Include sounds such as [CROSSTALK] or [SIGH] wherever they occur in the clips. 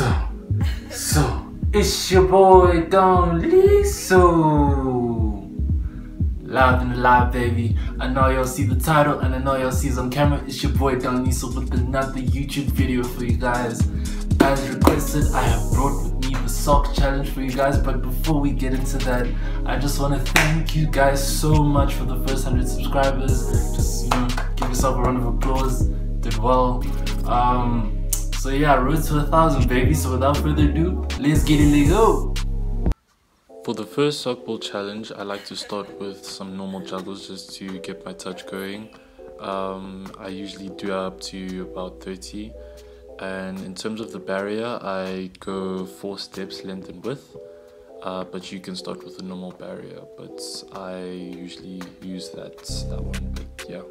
So, so, it's your boy Don Liso. Live and alive, baby. I know y'all see the title and I know y'all see on camera. It's your boy Don Liso with another YouTube video for you guys. As requested, I have brought with me the sock challenge for you guys. But before we get into that, I just want to thank you guys so much for the first 100 subscribers. Just, you know, give yourself a round of applause. Did well. Um, so yeah, road to a thousand, baby. So without further ado, let's get it, let go. For the first sock ball challenge, I like to start with some normal juggles just to get my touch going. Um, I usually do up to about 30. And in terms of the barrier, I go four steps length and width. Uh, but you can start with a normal barrier, but I usually use that that one. But yeah.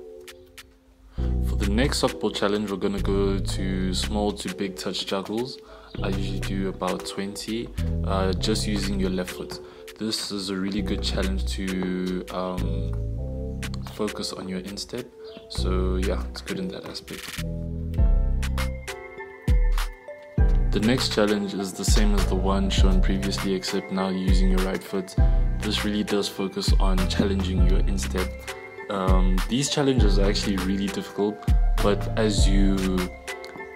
The next sock ball challenge, we're gonna go to small to big touch juggles. I usually do about 20, uh, just using your left foot. This is a really good challenge to um, focus on your instep. So yeah, it's good in that aspect. The next challenge is the same as the one shown previously except now using your right foot. This really does focus on challenging your instep. Um, these challenges are actually really difficult but as you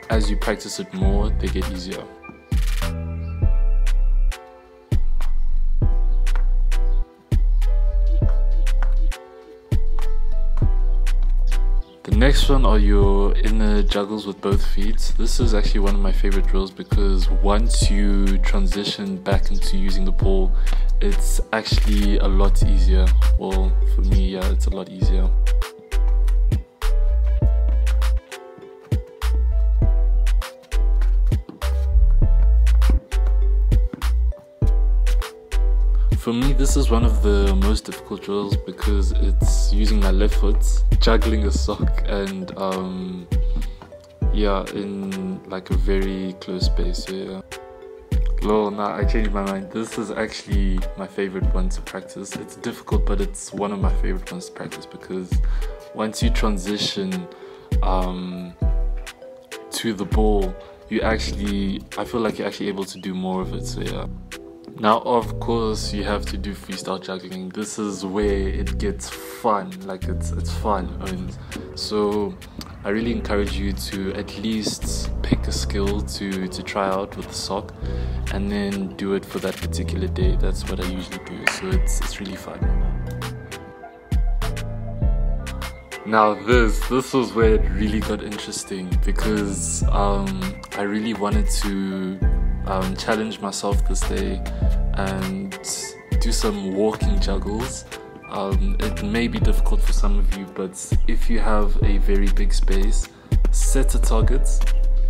as you practice it more they get easier. Next one are your inner juggles with both feet. This is actually one of my favorite drills because once you transition back into using the ball, it's actually a lot easier. Well, for me, yeah, it's a lot easier. For me, this is one of the most difficult drills because it's using my left foot, juggling a sock, and um, yeah, in like a very close space. Yeah. Lol, nah, I changed my mind. This is actually my favorite one to practice. It's difficult, but it's one of my favorite ones to practice because once you transition um, to the ball, you actually, I feel like you're actually able to do more of it. So yeah. Now, of course, you have to do freestyle juggling. This is where it gets fun. Like it's it's fun, and so I really encourage you to at least pick a skill to to try out with the sock, and then do it for that particular day. That's what I usually do. So it's it's really fun. Now this this was where it really got interesting because um, I really wanted to um, challenge myself this day and do some walking juggles. Um, it may be difficult for some of you, but if you have a very big space, set a target.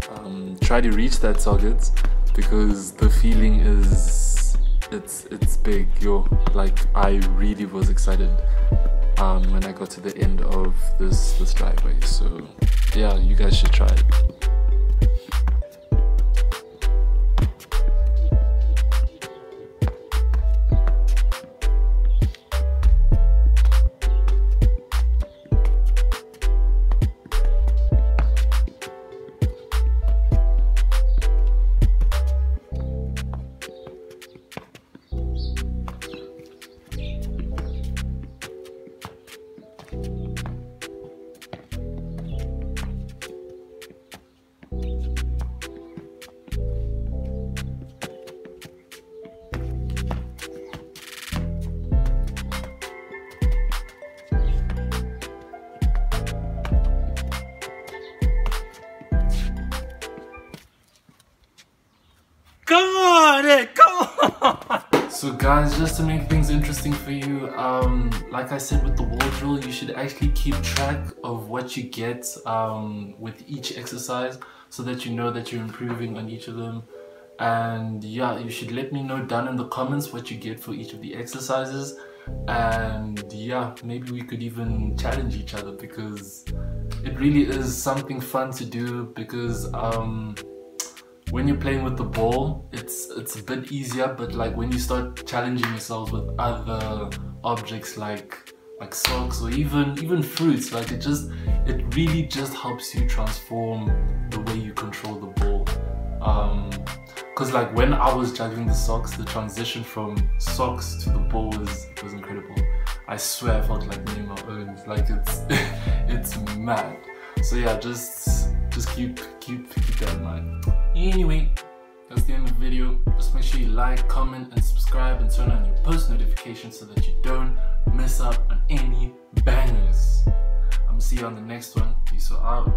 Um, try to reach that target because the feeling is it's it's big. Yo, like I really was excited um, when I got to the end of this this driveway. So yeah, you guys should try it. So guys, just to make things interesting for you, um, like I said with the wall drill, you should actually keep track of what you get um, with each exercise so that you know that you're improving on each of them. And yeah, you should let me know down in the comments what you get for each of the exercises. And yeah, maybe we could even challenge each other because it really is something fun to do because um, when you're playing with the ball, it's it's a bit easier, but like when you start challenging yourselves with other objects like like socks or even even fruits, like it just it really just helps you transform the way you control the ball. Um, Cause like when I was juggling the socks, the transition from socks to the ball was was incredible. I swear I felt like own. Like it's [LAUGHS] it's mad. So yeah, just just keep keep keep that in mind. Anyway, that's the end of the video. Just make sure you like, comment, and subscribe and turn on your post notifications so that you don't miss out on any bangers. I'm gonna see you on the next one. Peace out.